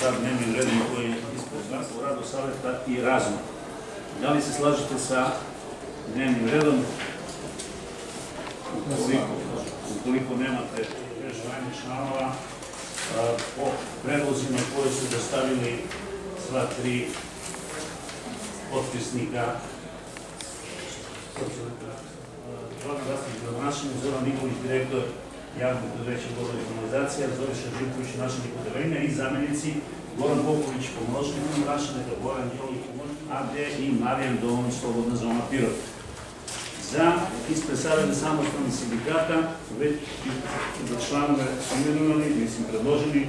Sa dnevnim redom koji je u radu savjeta i razum. Da li se slažete sa dnevnim redom? Ukoliko, ukoliko nemate želanje članova, po predlozima koje su dostavili sva tri potpisnika Zoran Rasnik, gradonačelnik, Zoran Nikolić, direktor javnog Voda i kanalizacija, Zoriša Živković, načelnik odelenja i zamjenici Goran Popović, pomoćnik načelnika, Goran Jolić, AD i Marijan Domović, Slobodna zona Pirot. Za ispred Savjeza samostalnih sindikata, već za članove imenovani, mislim predloženi,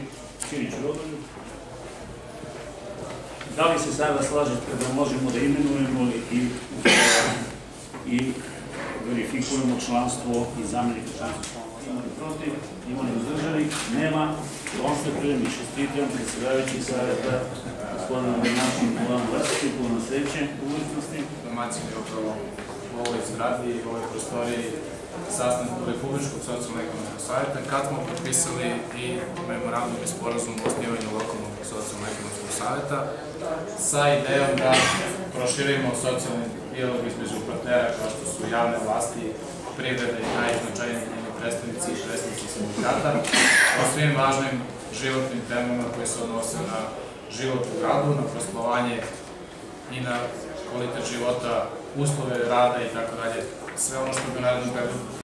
Čirić Rodoljub. Da li se sada slažete da možemo da imenujemo i, i verifikujemo članstvo i zamjenika članstva Ima li protiv, ima li uzdržanih? Nema. Konstatujem i čestitam predsjedavajući savjeta gospodinu Bernaciju Milanu Vasiću, puno sreće u budućnosti. domaćin je u ovoj zgradi i u ovoj prostoriji sastanku Republičkog socijalno-ekonomskog savjeta kad smo potpisali i memorandum i sporazum o osnivanju lokalnog socijalno-ekonomskog savjeta sa idejom da proširimo socijalni dijalog između partnera kao što su javne vlasti, privrede i najznačajniji predstavnici i predstavnici sindikata o svim važnim životnim temama koje se odnose na život u gradu, na poslovanje i na kvalitet života, uslove rada i tako dalje. Sve ono što bi u narednom